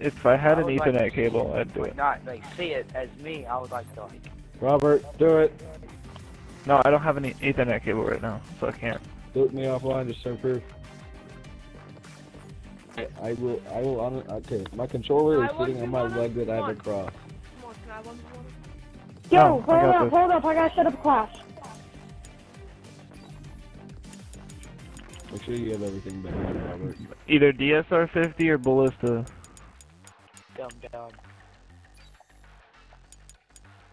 if I had I an would like Ethernet cable, see I'd do it. Not like see it as me. I would like to like. Robert, do it. No, I don't have any Ethernet cable right now, so I can't. Boot me offline just to proof. I, I will. I will. On, okay, my controller is sitting on my leg that I have one. across. Come on, can I have one? one? Yo, No, hold up, this. hold up, I gotta set up a class. Make sure you have everything back, Robert. Either DSR 50 or Ballista. Dumb dumb.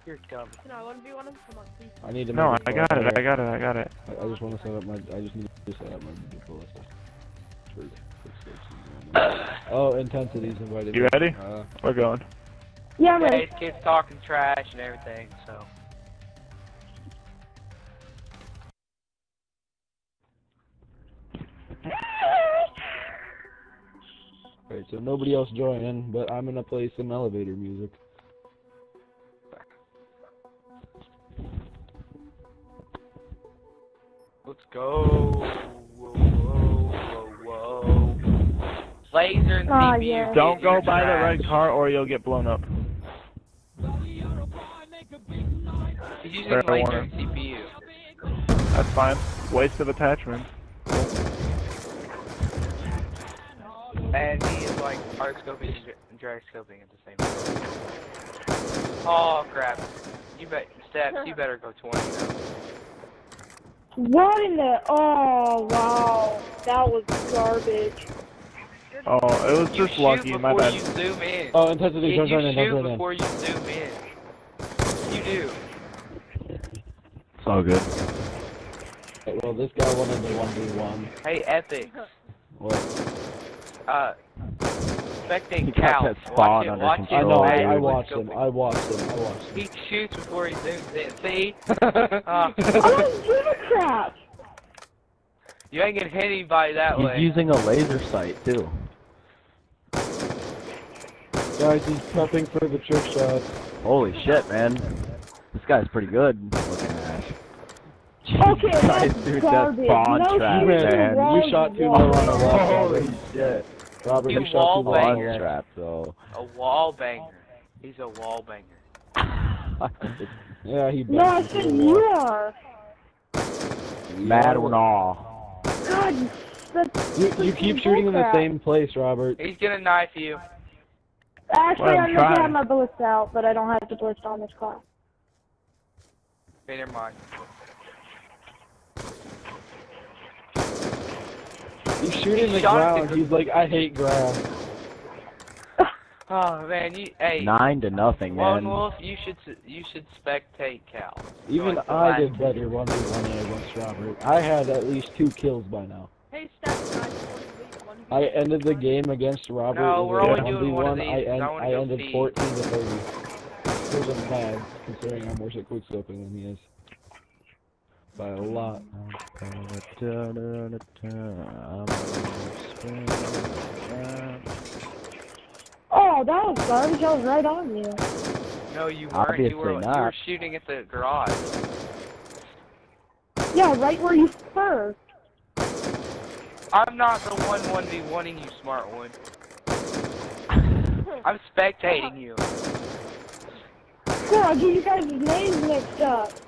You're dumb. Can I one v one him? Come on, please. I need to. No, I got it, I got it, I got it. I, I just want to set up my. I just need to set up my ballista. For quick oh, intensity's invited. You me. ready? Uh, We're going. Yeah, I'm Yeah, ready. these kids talking trash and everything. So. So nobody else joining, but I'm gonna play some elevator music. Let's go. Whoa, whoa, whoa, whoa. Laser ah, and Aw, yeah. Don't go you're by the trash. red car or you'll get blown up. He's using laser and CPU. That's fine. Waste of attachment. And he is like hard scoping and dra- drag scoping at the same time. Oh crap. You bet Stepz, you better go 20 now. What in the? Oh wow, that was garbage. Oh, it was just shoot lucky, before my bad. you zoom in. Oh, intensity, Yeah, don't you join in, don't shoot in. before you zoom in. You do. It's all good. Okay, well, this guy wanted the 1v1. Hey, Epic. What? Uh, spectate He got Cal. that spawn Watch it, under watch I it. know, I, Hey, I look, watched go- him, I watched him, I watched him. He shoots before he zooms in. See? Uh, I don't give a crap. you ain't gonna hit anybody that He's way. using a laser sight too. Guys, he's prepping for the trick shot. Holy shit, man. This guy's pretty good looking ass. Okay, Jesus that's Christ, dude, that garbage. spawn No trap, shooting man. wall You shot too to low on the wall. Holy shit. Robert, You you shot too low on wall the Spawn banger. left. trap, though. A wall banger. He's a wall banger. Yeah, he No, I backed said into you wall. are. Mad or not. God, you- that's You, you keep shooting in the same place, Robert. He's gonna knife you. Actually, Well, I'm I'm gonna have my bullets out, but I don't have the ballista on this class. Okay, never mind. He's shooting the ground. the- He's like, I hate ground. Oh man, you hey. Nine to nothing, Lone man. Wolf, you should you should spectate Cal. Even Like I last did two. better 1v1 against Robert. I had at least two kills by now. Hey, Steph, can I just one v one v I ended the game against Robert. No, we're a only doing one of 1v1. I, end, I I ended feed. 14 to 30. Which isn't bad, considering I'm worse at quickscoping than he is. By a lot. Oh, that was garbage. I was right on you. No, you weren't. Obviously you were you were shooting at the garage. Yeah, right where you first. I'm not the one one v oneing you, smart one. I'm spectating you. Cool, I get you guys' names mixed up.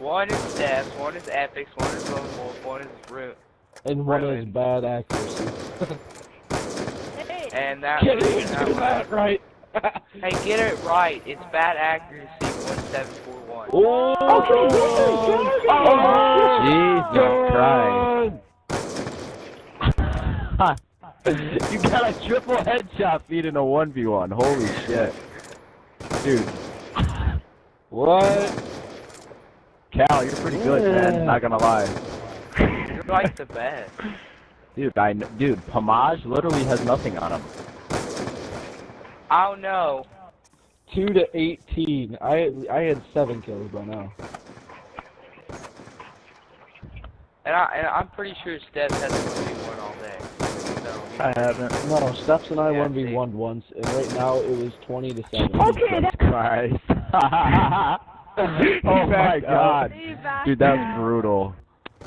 One is Steph's, one is Epic's, one is Lone Wolf, one is Root, And one is bad accuracy. Hey, and that Can't even that do that right. Hey, get it right. It's bad accuracy. One seven four one. Oh, Okay, this is oh, garbage. Jesus Christ. you got a triple headshot feed in a 1v1. Holy shit. Dude. What? Cal, you're pretty good, man. Not gonna lie. You're like the best. Dude, I dude, Pomage literally has nothing on him. I don't know. 2 to 18. I I had 7 kills by now. And, I, and I'm pretty sure Steph has one v one all day. So, I haven't. No, Stepz and I Yeah, 1v1'd once, and right now it was 20 to 7. Okay, that, Christ. oh my god. Dude, that's brutal.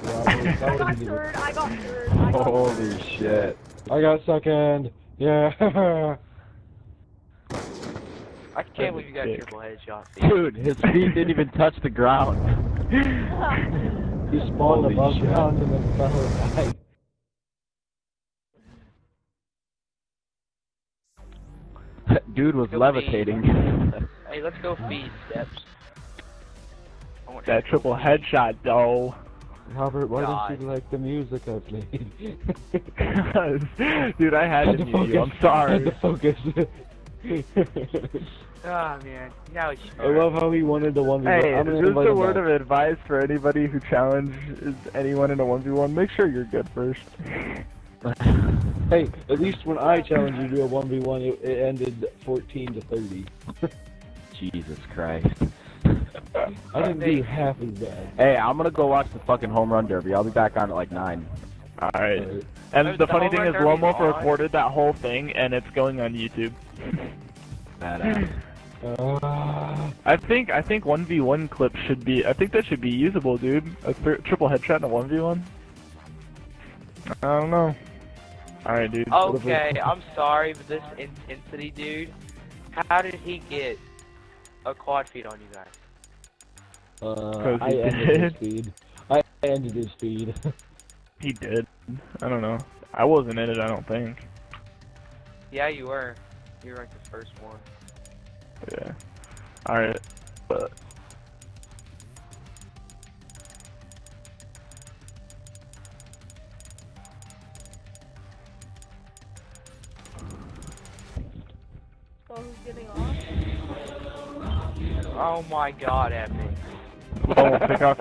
Robert, that I got third. I got third. I got Holy shit. I got second. Yeah. I can't believe you got a triple headshot. Dude, his feet didn't even touch the ground. he spawned Holy above shit. ground and then fell and died. Dude was Go levitating. Hey, let's go feed Stepz. I want That triple headshot, though. Robert, why God. didn't you like the music I played? Dude, I had Had to to mute you. I'm focus. sorry. Had to focus. Ah man, now he's. I love how he wanted the one. Hey, I'm gonna just a word back. of advice for anybody who challenges anyone in a 1v1. Make sure you're good first. Hey, at least when I challenged you to a one v one, it it ended fourteen to thirty. Jesus Christ. I didn't do half as bad. Hey, I'm gonna go watch the fucking home run derby. I'll be back on at like nine. Alright. Alright. And There's the the funny thing is, Lomo recorded that whole thing, and it's going on YouTube. Badass. Uh, I think I think 1v1 clips should be. I think that should be usable, dude. A triple headshot in a 1v1. I don't know. Alright, dude. Okay, I'm sorry, but this intensity dude, how did he get a quad feed on you guys? Uh, I he ended his feed. I ended his feed. He did. I don't know. I wasn't in it. I don't think. Yeah, you were. You were like the first one. Yeah. Alright. But So who's getting off? Oh my god, Epic. Oh, pick off